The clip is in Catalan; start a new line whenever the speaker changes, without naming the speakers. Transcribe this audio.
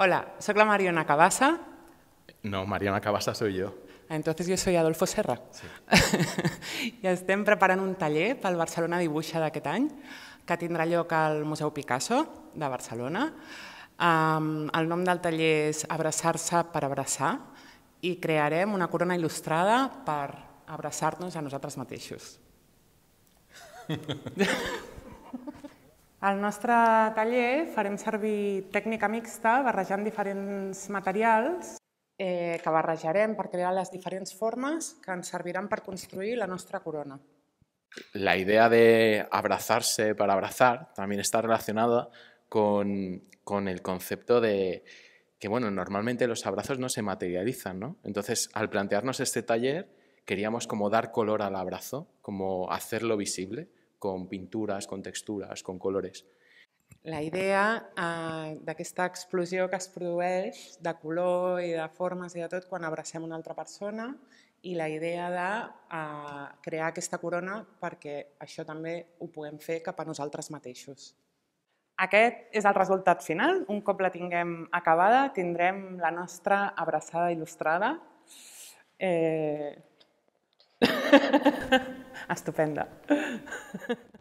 Hola, soy la Mariona Cabassa.
No, Mariona Cabassa soy yo.
Entonces yo soy Adolfo Serra. Sí. I estem preparant un taller pel Barcelona Dibuixa d'aquest any, que tindrà lloc al Museu Picasso de Barcelona. Um, el nom del taller és Abraçar-se per abraçar i crearem una corona il·lustrada per abraçar-nos a nosaltres mateixos. Al nostre taller farem servir tècnica mixta barrejant diferents materials eh, que barrejarem per crear les diferents formes que ens serviran per construir la nostra corona.
La idea de abrazarse para abrazar también está relacionada con, con el concepto de que, bueno, normalmente los abrazos no se materializan, ¿no? Entonces, al plantearnos este taller, queríamos como dar color al abrazo, como hacerlo visible con pintures, con textures, con colores.
La idea eh, d'aquesta explosió que es produeix de color i de formes i de tot quan abracem una altra persona i la idea de eh, crear aquesta corona perquè això també ho puguem fer cap a nosaltres mateixos. Aquest és el resultat final. Un cop la tinguem acabada, tindrem la nostra abraçada il·lustrada. Eh... Estupendo.